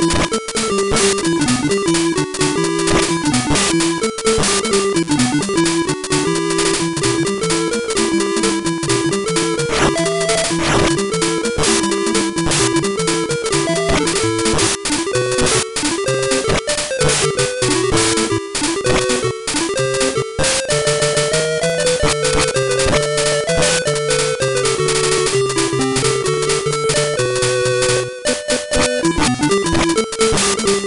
you Música